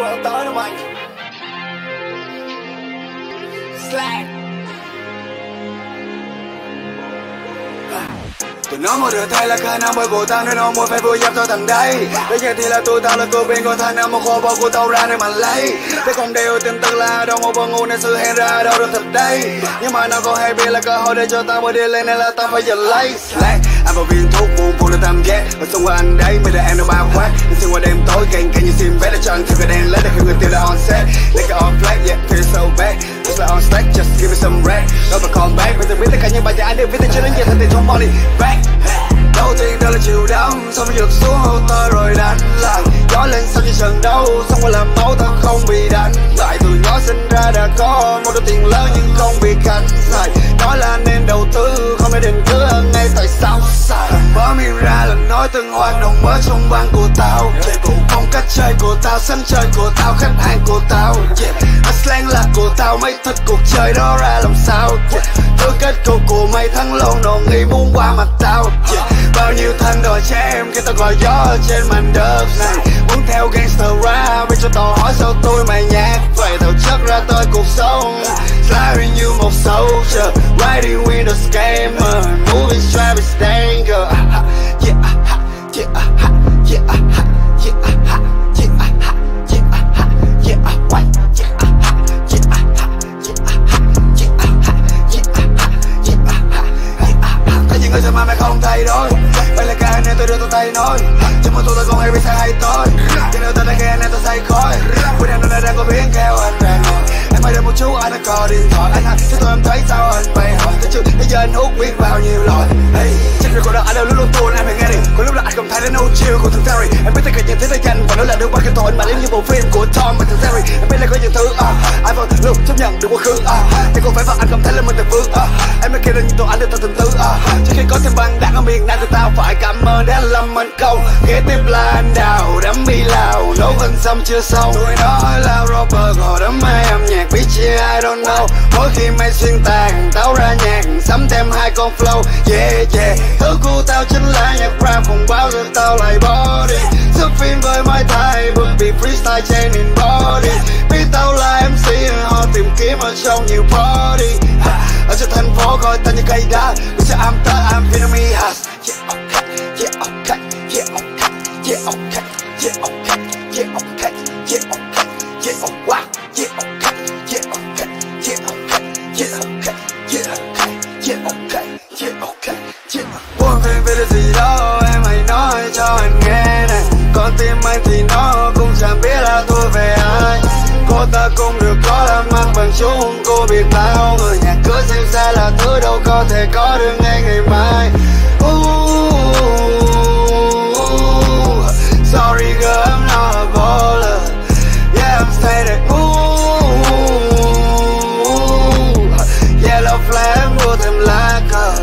bờ tới đâu anh? Slack. Tụi nó một đứa thay là khả năng bởi của tao nên nó muốn phải vui dập tao thành đây Bây giờ thì là tụi tao là cô bên con thằng nào một kho bao của tao ra để mà lấy. Thế không đều tin tức là đâu ngủ bọn ngu nên sự hẹn ra đâu được thật đây Nhưng mà nó còn hay biết là cơ hội để cho tao mới đi lên nên là tao phải giật lấy. Slack. Anh vào viên thuốc buồn buồn là tam giác Và xung quanh anh đấy mới là em đâu bao quát Nên xuyên qua đêm tối càng càng như sim vé để it anh let cái đèn lấy để khi người tiêu là on set Lick cái on flag yeah, feel so bad. Just like on stack just give me some rap Đó mà call back Bây giờ biết tất cả những bài giảng anh đều viết tên cho đến giờ thành tiền trong body back. Đầu tiên đó là chiều đông Xong rồi giật xuống hô tơ rồi đánh lại Gió lên sau khi trận đấu Xong rồi làm máu tao không bị đánh lại Từ nhỏ sinh ra đã có một đôi tiền lớn nhưng không bị cánh xài Nói là nên đầu tư không nên định cứ ngay tại sao sai Mở miệng ra là nói từng hoạt động mới trong ban của tao đời của tao Sân chơi của tao khách hàng của tao yeah. À, slang là của tao mấy thích cuộc chơi đó ra làm sao yeah. Thứ kết cục của mày thắng luôn đồ nghĩ muốn qua mặt tao yeah. Bao nhiêu thân đòi trẻ em khi tao gọi gió ở trên mảnh đất này Muốn theo gangster rap Vì cho tao hỏi sao tôi mày nhát Vậy tao chất ra tôi cuộc sống Sliding như một soldier Riding with a scammer Moving Travis Danger tay nói. Chứ mà tôi tôi không hay biết sai hay tôi. Cho nên tôi đã nghe nên tôi say khói. Cuối năm nơi đang có biến kêu anh về ngồi Em ơi đợi một chút anh đã có điện thoại. Anh hả? Chứ tôi em thấy sao anh bày hỏi Thế chứ bây giờ anh hút biết bao nhiêu loại Hey, trên người của đó anh đâu lúc luôn tuôn em phải nghe đi. Có lúc là anh không thấy đến no chill của thằng Terry. Em biết tất cả những thứ đã dành và nó là đứa ba kinh tội Mà giống như bộ phim của Tom và thằng Terry Em biết là có những thứ uh, vẫn luôn chấp nhận được quá khứ à, Nhưng không phải và anh cảm thấy là mình thật vương à, Em mới kêu ra những tội anh được tao từng tư à, Trước khi có thêm băng đạn ở miền Nam thì tao phải cảm ơn đã lâm anh câu Kế tiếp là anh đào đắm bi lào Nấu gần xong chưa xong. Tụi nói là rapper gọi đắm mê âm nhạc biết chia I don't know. Mỗi khi mày xuyên tàn tao ra nhạc Sắm thêm hai con flow. Yeah yeah. Thứ của tao chính là nhạc rap Không bao giờ tao lại body giúp phim với mai thai bước bị freestyle trên in body nhiều party ha, Ở giữa thành phố coi ta như cây đá Bây giờ I'm the I'm Vietnamese house Yeah okay Yeah okay Yeah okay Yeah okay Yeah okay Yeah okay Yeah okay Yeah oh wow Yeah okay Yeah okay Yeah okay Yeah okay Yeah okay Yeah okay Yeah okay Yeah Buồn phiền về điều gì đó em hãy nói cho anh nghe này Con tim anh thì nó cũng chẳng biết là tôi về ai Cô ta cũng được chúng cô biết bao người nhà cứ xem xa là thứ đâu có thể có được ngay ngày mai. Ooh, sorry girl I'm not a yeah I'm staying ooh yellow flag của thêm lá cờ